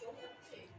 Chủ yếu.